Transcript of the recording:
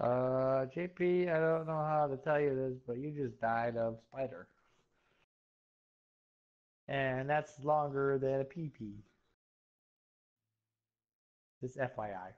Uh, JP, I don't know how to tell you this, but you just died of spider. And that's longer than a PP. This FYI.